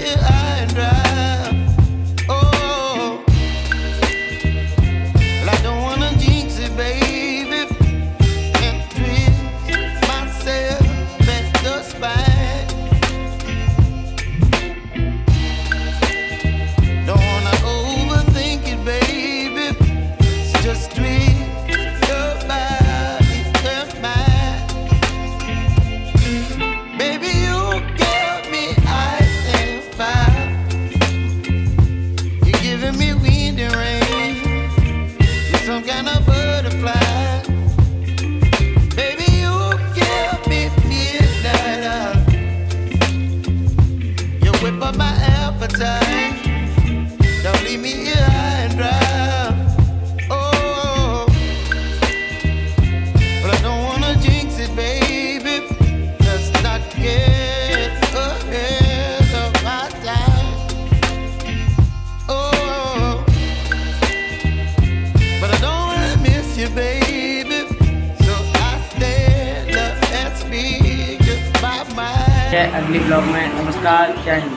Yeah. अगले blog में। नमस्कार जय हिंद।